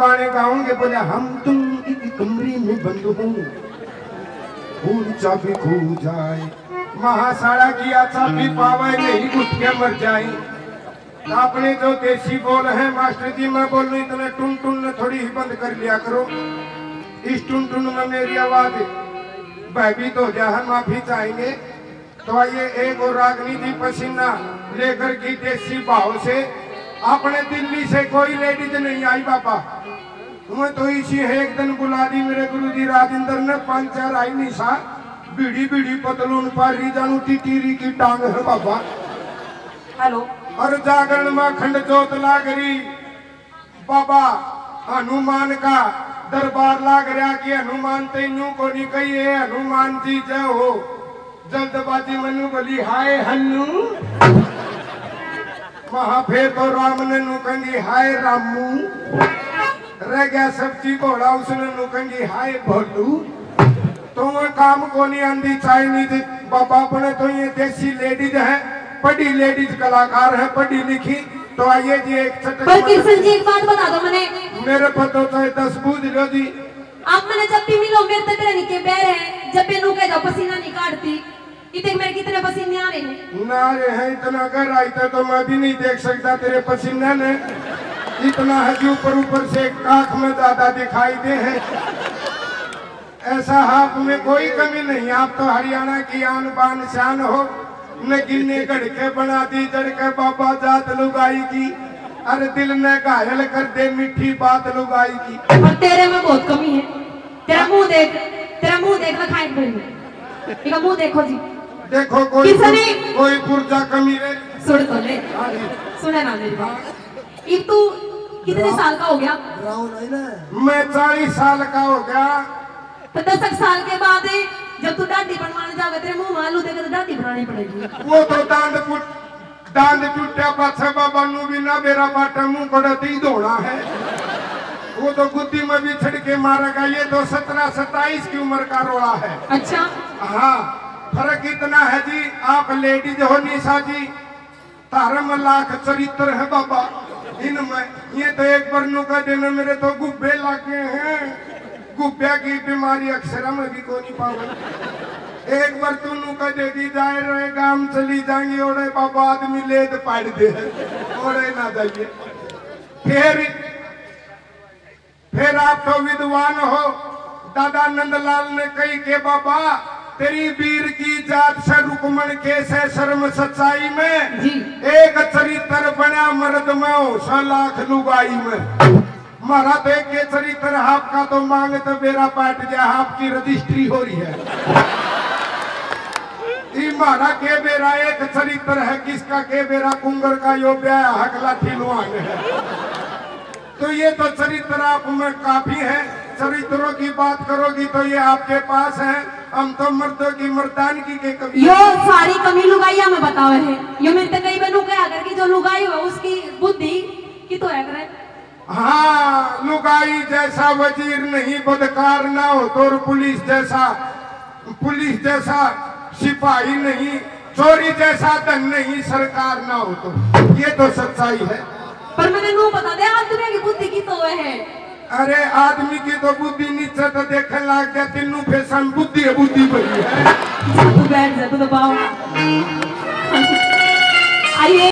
गाने गाओगे बोले, हम तुम कमरे में बंद हो। और चाबी खो जाए। महासाड़ा किया चाबी पावे नहीं उठ के मर जाए। आपने जो देसी बोल है, मास्टर जी, मैं बोलूँ, इतने टुन टुन ने थोड़ी ही बंद कर लिया करो। इस टुन टुन में मेरी आवाज़ भयभीत हो जाए माफ़ी चाहेंगे तो आइए, एक और रागनी जी पसीना लेकर की देसी भाव से अपने दिल्ली से कोई लेडीज़ नहीं आई बाबा। मैं तो इसी एक दिन बुला दी मेरे गुरु जी राजेंद्र ने पाँच चार आई निशा बीड़ी बीड़ी पतलून पारी जानू टीरी की टांग है बाबा। हेलो। और जागरण में खंड जोत लागरी। बाबा हनुमान का दरबार लाग रहा कि हनुमान तेनू को नहीं कहिए हनुमान जी जय हो जल्दबाजी मनु बोली हाय हनु। वहाँ फिर तो राम ने नु हाय रामू। रह गया सब्ज़ी घोड़ा उसने नु हाय भोलू। तो काम को नहीं आंदी चाइनीज़ बाबा अपने तो ये देसी लेडीज़ है पढ़ी लेडीज़ कलाकार है पढ़ी लिखी। तो आइए जी एक पर किशन जी एक बात बता दो मैंने। मेरे पतो चाहे दस बूझ लो जी। आप मैंने जब भी मिलो मेरे तक रहने के बैर है। जब भी नू कह पसीना नहीं कितने पसीने आ रहे हैं? ना रे है इतना कर आई था तो मैं भी नहीं देख सकता तेरे पसीने ने। इतना है कि ऊपर ऊपर से काख में ज़्यादा दिखाई दे है। ऐसा आप में कोई कमी नहीं आप तो हरियाणा की आन बान शान हो। न गिन्ने गड़के बना दी जड़के बाबा जात लुगाई की। अरे दिल ने घायल कर दे मीठी बात लुगाई की। और तेरे में बहुत कमी है। तेरा मुँह देख तेरा मुँह देख भाई ठीक मुँह देखो जी। देखो कोई किसने? कोई पुर्जा कमी रे सुन तो ले। हाँ सुने ना मेरी बात? एक तू कितने साल का हो गया? मैं चालीस साल का हो गया। तो दस साल के बाद जब तू दाढ़ी बनवाने जाओगे तेरे मुँह में आलू देकर दाढ़ी बनानी पड़ेगी। वो तो दांत पुट दांत टूटा पाछे बाबा नु भी ना बेरा बाटा मुँह कड़ती धोना है। वो तो गुद्दी में भी छिड़के मारेगा ये तो सत्रह सत्ताईस की उम्र का रोड़ा है। अच्छा। हाँ। फ़र्क इतना है जी, आप लेडीज़ हो निशा जी, धर्म लाख चरित्र है बाबा। इनमें ये तो एक वर्णों का दिन, मेरे तो गुब्बे लागे हैं। गुब्बे की बीमारी अक्सर में भी को नहीं पावे एक बार तू नु का दे दी, जाए रहे, गाँव चली जाएँगे, ओड़े बाबा, आदमी ले तो पाड़ दे। ओड़े ना जाइए। फिर फिर आप तो विद्वान हो। दादा नंदलाल ने कही के बाबा तेरी वीर की जात से रुकमण के से शर्म सच्चाई में। एक चरित्र बना मर्द में हो लाख लुगाई में। मारा तो एक के चरित्र आपका तो मांग तो मेरा पाट गया आपकी रजिस्ट्री हो रही है। मारा के बेरा एक चरित्र है किसका के बेरा कुंगर का यो ब्याह हकला ठिलवान है। तो ये तो चरित्र आप में काफ़ी है। चरित्रों की बात करोगी तो ये आपके पास है। हम तो मर्दों की मर्दानगी के कवि यो सारी कमी लुगाइया में बतावे है। यो मेरे तक कई बनू कहा अगर की जो लुगाई हो उसकी बुद्धि की तो है करे। हाँ लुगाई जैसा वज़ीर नहीं बदकार ना हो तो पुलिस जैसा पुलिस जैसा सिपाही नहीं चोरी जैसा धन नहीं सरकार ना हो तो। ये तो सच्चाई है। पर मैंने नू बता दे आज की बुद्धि की तो है। अरे आदमी की तो बुद्धि नीचे तो देख लाग गया तीनों फ़ैशन बुद्धि है, बुद्धि बड़ी है। तू बैठ जा, तू तो